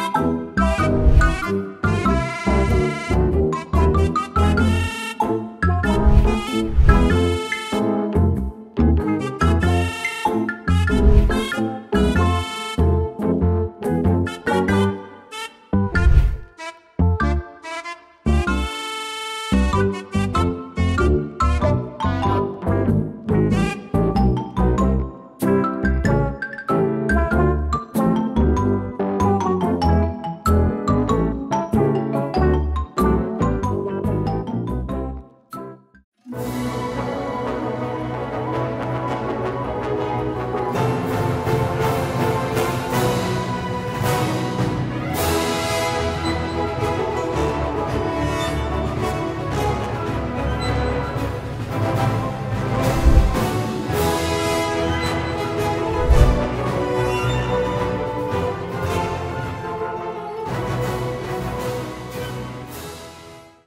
you